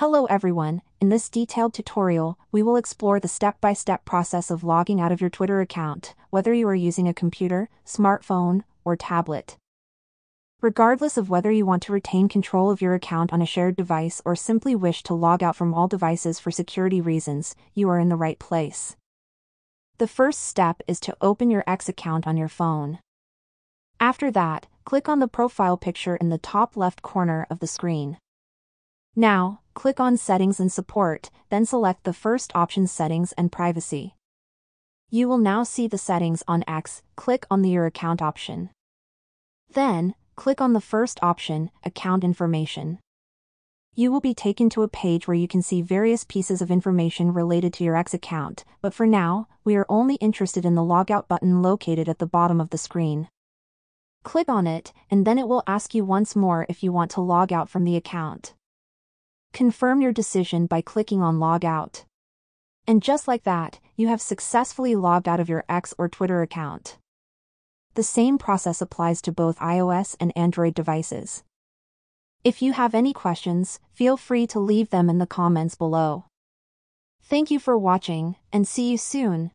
Hello everyone, in this detailed tutorial, we will explore the step-by-step process of logging out of your Twitter account, whether you are using a computer, smartphone, or tablet. Regardless of whether you want to retain control of your account on a shared device or simply wish to log out from all devices for security reasons, you are in the right place. The first step is to open your X account on your phone. After that, click on the profile picture in the top left corner of the screen. Now, click on Settings and Support, then select the first option Settings and Privacy. You will now see the settings on X, click on the Your Account option. Then, click on the first option, Account Information. You will be taken to a page where you can see various pieces of information related to your X account, but for now, we are only interested in the Logout button located at the bottom of the screen. Click on it, and then it will ask you once more if you want to log out from the account. Confirm your decision by clicking on Log Out. And just like that, you have successfully logged out of your X or Twitter account. The same process applies to both iOS and Android devices. If you have any questions, feel free to leave them in the comments below. Thank you for watching, and see you soon.